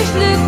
myśli